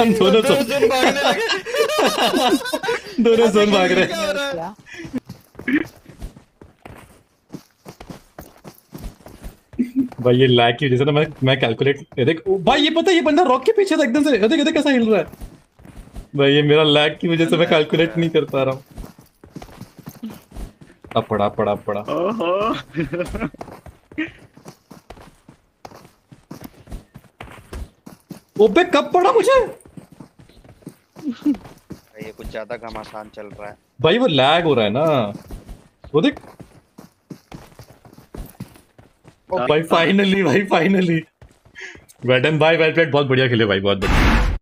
हम दोनों दोनों जोन भागने लगे। दोनों जोन भाग रहे हैं। हो है? भाई ये लैग की वजह से ना मैं मैं कैलकुलेट ये देख भाई ये पता है ये बंदा रॉक के पीछे था एकदम से। ये देख ये देख कैसा हिल रहा है। भाई ये मेरा लैग की वजह से मैं कैलकुलेट नहीं कर पा रहा हूँ। अब पड़ा पड़ा पड़ा ओबे कब पड़ा मुझे? ये कुछ ज़्यादा घमासान चल रहा है। भाई वो लैग हो रहा है ना। वो देख। ओ भाई फाइनली भाई फाइनली वेडन भाई वेल प्लेट बहुत बढ़िया खेले भाई बहुत बढ़िया।